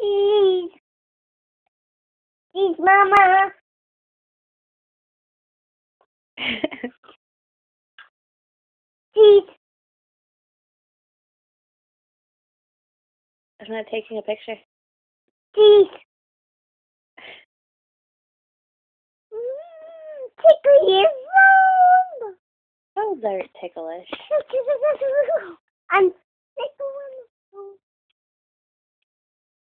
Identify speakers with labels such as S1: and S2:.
S1: Please, please, Mama. Please.
S2: I'm not taking a picture.
S1: Please. Mm, Tickle your thumb.
S2: Oh, they're ticklish.